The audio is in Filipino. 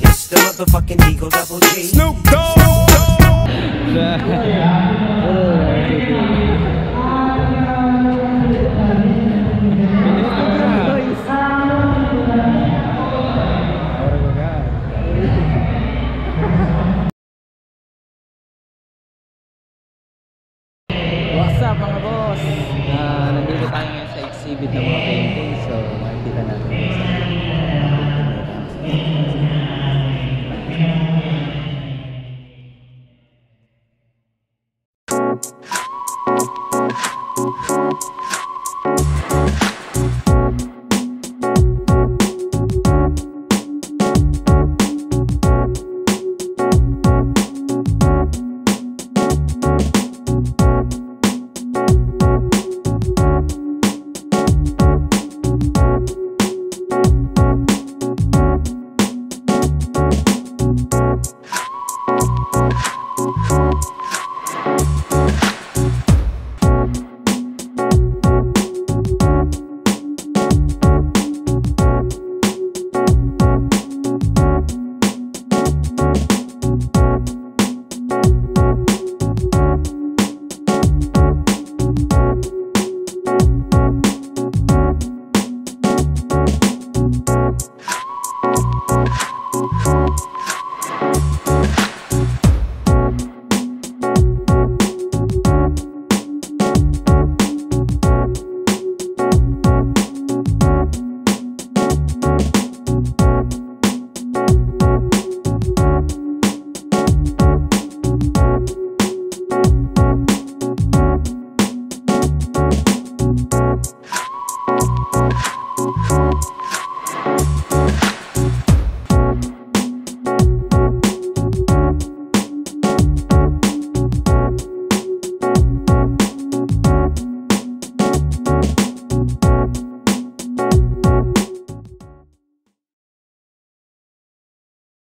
It's the motherfucking Eagle Double G. Snoop What's up mga boss? Ah, nandito tayo ngayon exhibit ng mga painting. So, makikita natin yung isa.